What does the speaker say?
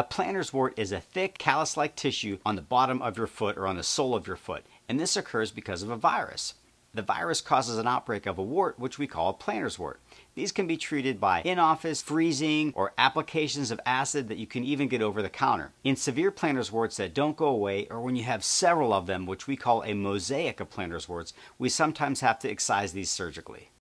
A plantar's wart is a thick, callus-like tissue on the bottom of your foot or on the sole of your foot, and this occurs because of a virus. The virus causes an outbreak of a wart, which we call a plantar's wart. These can be treated by in-office freezing or applications of acid that you can even get over the counter. In severe plantar's warts that don't go away, or when you have several of them, which we call a mosaic of plantar's warts, we sometimes have to excise these surgically.